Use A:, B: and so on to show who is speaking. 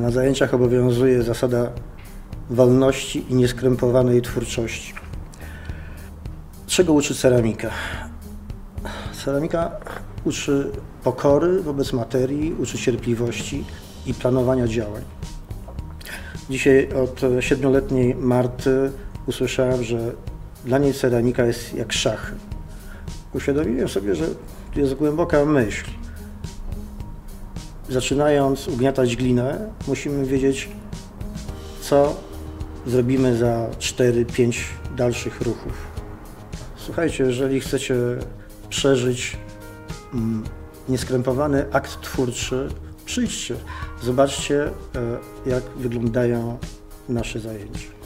A: na zajęciach obowiązuje zasada wolności i nieskrępowanej twórczości. Czego uczy ceramika? Ceramika uczy pokory wobec materii, uczy cierpliwości i planowania działań. Dzisiaj od siedmioletniej Marty usłyszałem, że dla niej ceramika jest jak szachy. Uświadomiłem sobie, że to jest głęboka myśl. Zaczynając ugniatać glinę, musimy wiedzieć, co zrobimy za 4-5 dalszych ruchów. Słuchajcie, jeżeli chcecie przeżyć mm, nieskrępowany akt twórczy, przyjdźcie, zobaczcie, e, jak wyglądają nasze zajęcia.